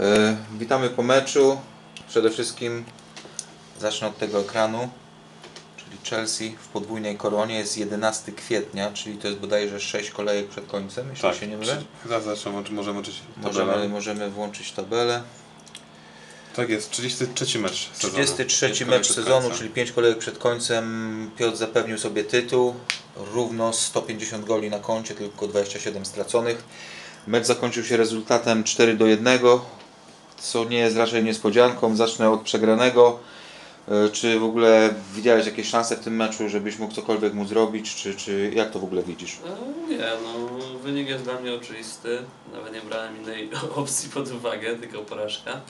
E, Witamy po meczu. Przede wszystkim zacznę od tego ekranu, czyli Chelsea w podwójnej koronie jest 11 kwietnia, czyli to jest bodajże 6 kolejek przed końcem, jeśli się nie mylę. Zaczną, czy możemy Możemy, tabelę. możemy włączyć tabelę. Tak jest, 33 mecz sezonu. 33 Pięć mecz sezonu, czyli 5 kolejek przed końcem. Piotr zapewnił sobie tytuł. Równo 150 goli na koncie, tylko 27 straconych. Mecz zakończył się rezultatem 4 do 1, co nie jest raczej niespodzianką. Zacznę od przegranego. E, Czy w ogóle widziałeś jakieś szanse w tym meczu, żebyś mógł cokolwiek mu zrobić, czy, czy jak to w ogóle widzisz? E, Nie, no wynik jest dla mnie oczywisty. Nawet nie brałem innej opcji pod uwagę, tylko porażka.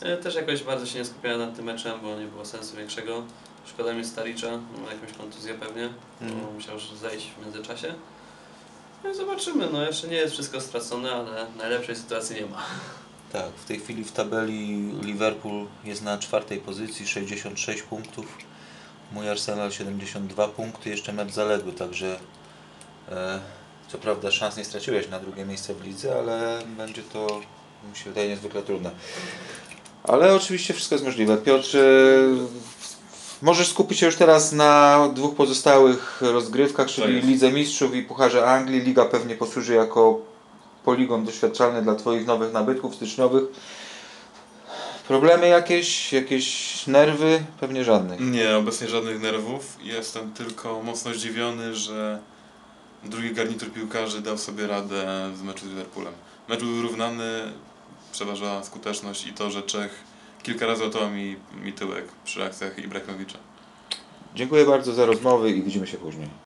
E, Też jakoś bardzo się nie skupiałem nad tym meczem, bo nie było sensu większego. Szkoda mi Staricza, ma jakąś kontuzję pewnie, Mhm. musiał już zejść w międzyczasie. No i zobaczymy, no jeszcze nie jest wszystko stracone, ale najlepszej sytuacji nie ma. Tak, w tej chwili w tabeli Liverpool jest na czwartej pozycji, 66 punktów. Mój Arsenal 72 punkty, jeszcze mecz zaległy, także e, co prawda szans nie straciłeś na drugie miejsce w lidze, ale będzie to, mi się wydaje, niezwykle trudne. Ale oczywiście wszystko jest możliwe. Piotr, e, możesz skupić się już teraz na dwóch pozostałych rozgrywkach, czyli. Lidze Mistrzów i Pucharze Anglii. Liga pewnie posłuży jako poligon doświadczalny dla Twoich nowych nabytków styczniowych. Problemy jakieś, jakieś nerwy? Pewnie żadnych. Nie, obecnie żadnych nerwów. Jestem tylko mocno zdziwiony, że drugi garnitur piłkarzy dał sobie radę w meczu z Liverpoolem. Mecz był wyrównany, przeważała skuteczność i to, że Czech kilka razy otował mi, mi tyłek przy akcjach Ibrahimowicza. Dziękuję bardzo za rozmowy i widzimy się później.